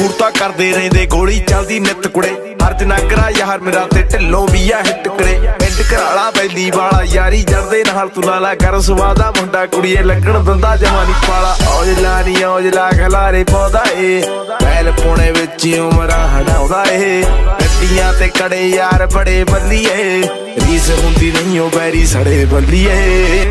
ਮੂਰਤਾ ਕਰਦੇ ਰਹਿੰਦੇ, ਗੋਲੀ ਚੱਲਦੀ ਨਿੱਤ ਕੁੜੇ। ਹਰਜ ਨਾ ਕਰਾ ਯਾਰ, ਮੇਰਾ ਤੇ ਢਿੱਲੋਂ ਵੀ ਆ ਹਿੱਟ ਕੁੜੇ। ਪਿੰਡ ਘਰਾਲਾ ਬੈਲੀ ਵਾਲਾ, ਯਾਰੀ ਜੜਦੇ ਨਾਲ ਤੂੰ ਲਾਲਾ ਕਰ ਸਵਾਦਾ ਮੁੰਡਾ। ਕੁੜੀਏ ਲੱਗਣ ਦੰਦਾ ਜਵਾਨੀ ਪਾਲਾ। ਔਜਲਾ ਨੀ ਔਜਲਾ, ਖਲਾਰੇ ਪਾਉਂਦਾ ਏ। ਪਹਿਲ ਪੁਣੇ ਵਿੱਚ ਹੀ ਉਮਰਾਂ ਹਟਾਉਂਦਾ ਏ। ਤੇ ਕੜੇ ਯਾਰ ਬੜੇ ਬੱਲੀਏ। ਰੀਸ ਹੁੰਦੀ ਨਹੀਂ ਉਹ ਬੈਰੀ ਸੜੇ ਬੱਲੀਏ।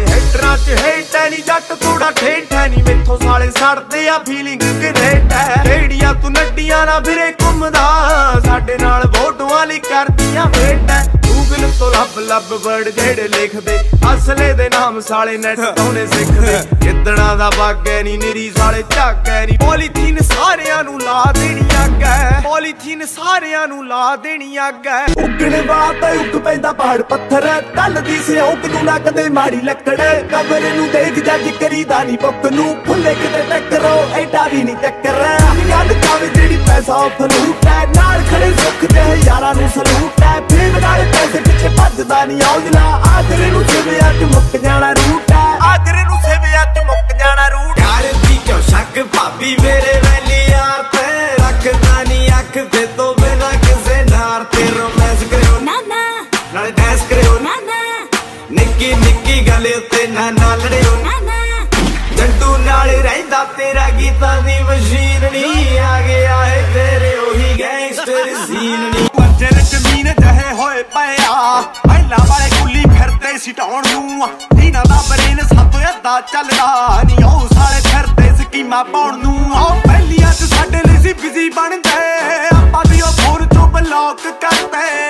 ਹੈਟਰਾਂ ਚ ਹੇਟ ਨਹੀਂ ਜੱਟ ਥੋੜਾ ਠੇਠ ਨਹੀਂ ਮੈਥੋਂ ਸਾਲੇ ਸੜਦੇ ਆ ਫੀਲਿੰਗ ਗ੍ਰੇਟ ਐ ਢੇੜੀਆਂ ਤੂੰ ਨੱਡੀਆਂ ਨਾ ਫਿਰੇ ਘੁੰਮਦਾ। ਸਾਡੇ ਨਾਲ ਵੋਟਾਂ ਲਈ ਕਰਦੀਆਂ ਵੇਟ ਗੂਗਲ ਤੋਂ ਲੱਭ ਲੱਭ ਵਰਡ ਜਿਹੜੇ ਲਿਖਦੇ। ਅਸਲੇ ਦੇ ਨਾਮ ਸਾਲੇ ਨੈਟ ਤੋਨੇ ਸਿੱਖਦੇ। ਕਿੱਦਣਾ ਦਾ ਬਾਗੈ ਨਹੀਂ ਨਿਰੀ ਸਾਲੇ ਝਾਗੈ ਨਹੀਂ ਪੋਲੀਥੀਨ ਸਾਰਿਆਂ ਨੂੰ ਲਾ ਦੇਣੀ ਅੱਗੈ ਪੋਲੀਥੀਨ ਸਾਰਿਆਂ ਨੂੰ ਲਾ ਦੇਣੀ ਅੱਗੈ। ਉੱਗਣ ਬਾਤ ਉੱਗ ਪੈਂਦਾ ਪਹਾੜ ਪੱਥਰ। ਕੱਲ ਦੀ ਸਿਉਂਕ ਨੂੰ ਨਾ ਕਦੇ ਮਾੜੀ ਲੱਕੜ। ਕਬਰ ਨੂੰ ਦੇਖ ਜੱਜ ਕਰੀਦਾ ਨਹੀਂ ਬੁੱਕ ਨੂੰ। ਭੁੱਲੇ ਕਿਤੇ ਟੱਕਰੋ, ਐਡਾ ਵੀ ਨਹੀਂ ਟੱਕਰ ਗੱਲ ਕਾਵੇ ਜਿਹੜੀ ਪੈਸਾ ਉਥ ਲੂਟ ਨਾਲ ਖੜੇ ਸੁੱਖ ਤੇ ਯਾਰਾਂ ਨੂੰ ਸਲੂਟ ਐ ਫੇਮ ਨਾਲ ਪੈਸੇ ਪਿੱਛੇ ਭੱਜਦਾ ਨਹੀਂ ਔਜਲਾ। ਆਖਰੇ ਨੂੰ ਜਿਵੇਂ ਅੱਜ ਮੁੱਕ ਜਾਣਾ ਨਾਲੇ ਡਾਂਸ ਕਰਿਓ। ਨਾ ਨਾ। ਨਿੱਕੀ ਨਿੱਕੀ ਗੱਲ ਉੱਤੇ ਨਾ ਨਾ ਲੜਿਓ। ਨਾ ਨਾ। ਜੰਟੂ ਨਾਲ ਰਹਿੰਦਾ ਤੇਰਾ ਗੀਤਾਂ ਦੀ ਮਸ਼ੀਨ ਨਹੀਂ ਆ ਗਿਆ ਏ ਤੇਰੇ ਉਹੀ ਗੈਂਗਸਟਰ ਸੀਨ ਨਹੀਂ ਪੰਜਰ ਜ਼ਮੀਨ ਜਹੇ ਹੋਏ ਪਿਆ ਪਹਿਲਾਂ ਵਾਲੇ ਕੁੱਲੀ ਫਿਰਦੇ ਸੀ ਢਾਉਣ ਨੂੰ। ਇਹਨਾਂ ਦਾ ਬਰੇਨ ਸਾਤੋਂ ਅੱਧਾ ਚੱਲਦਾ ਨਹੀਂ ਉਹ ਸਾਲੇ ਫਿਰਦੇ ਸਕੀਮਾਂ ਪਾਉਣ ਨੂੰ। ਉਹ ਪਹਿਲੀਆਂ ਚ ਸਾਡੇ ਲਈ ਸੀ ਬਿਜ਼ੀ ਬਣਦੇ ਆਪਾਂ ਵੀ ਉਹ ਫੋਨ ਤੋਂ ਬਲੌਕ ਕਰਦੇ।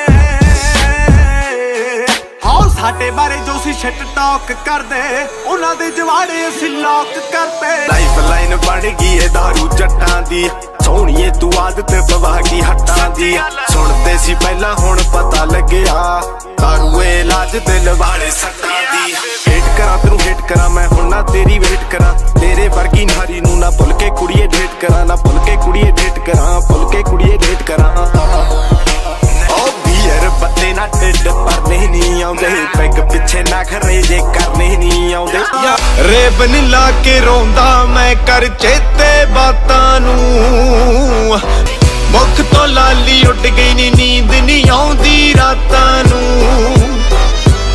ਸਾਡੇ ਬਾਰੇ ਜੋ ਸੀ ਸ਼ਿਟ ਟਾਕ ਕਰਦੇ ਉਹਨਾਂ ਦੇ ਜਵਾੜੇ ਅਸੀਂ ਲੌਕ ਕਰਦੇ ਲਾਈਫ ਲਾਈਨ ਬਣ ਗਈ ਏ दारू ਜੱਟਾਂ ਦੀ ਸੋਹਣੀਏ ਤੂੰ ਆਦਤ ਪਵਾ ਗਈ ਹੱਟਾਂ ਦੀ ਸੁਣਦੇ ਸੀ ਪਹਿਲਾਂ ਹੁਣ ਪਤਾ ਲੱਗਿਆ दारू ਏ ਇਲਾਜ ਦਿਲ ਵਾਲੇ ਸੱਟਾਂ ਦੀ ਵੇਟ ਕਰਾਂ ਤੈਨੂੰ ਵੇਟ ਕਰਾਂ ਮੈਂ ਹੁਣ ਨਾ ਤੇਰੀ ਵੇਟ ਕਰਾਂ ਤੇਰੇ ਵਰਗੀ ਨਾਰੀ ਨੂੰ ਨਾ ਭੁੱਲ ਕੇ ਕੁੜੀਏ ਡੇਟ ਕਰਾਂ ਨਾ ਭੁੱਲ ਕੇ ਕੁੜੀਏ ਡੇਟ ਕਰਾਂ ਪਿੱਛੇ ਨਾ ਖਰੇ ਜੇ ਕਰਨੇ ਨਹੀਂ ਆਉਂਦੇ। ਰੇਬ ਨੀ ਲਾ ਕੇ ਰੋਂਦਾ ਮੈਂ ਕਰ ਚੇਤੇ ਬਾਤਾਂ ਨੂੰ। ਮੁੱਖ ਤੋਂ ਲਾਲੀ ਉੱਡ ਗਈ ਨੀ ਨੀਂਦ ਨਹੀਂ ਆਉਂਦੀ ਰਾਤਾਂ ਨੂੰ।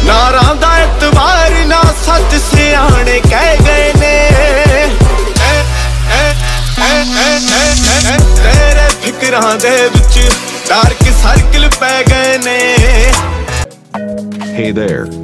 ਨਾਰਾਂ ਦਾ ਇਤਬਾਰ ਨਾ ਸੱਚ ਸਿਆਣੇ ਕਹਿ ਗਏ ਨੇ। ਐ, ਐ, ਐ, ਐ, ਐ, ਐ, ਤੇਰੇ ਫਿਕਰਾਂ ਦੇ ਵਿੱਚ ਡਾਰਕ ਸਰਕਲ ਪੈ ਗਏ ਨੇ। Hey there.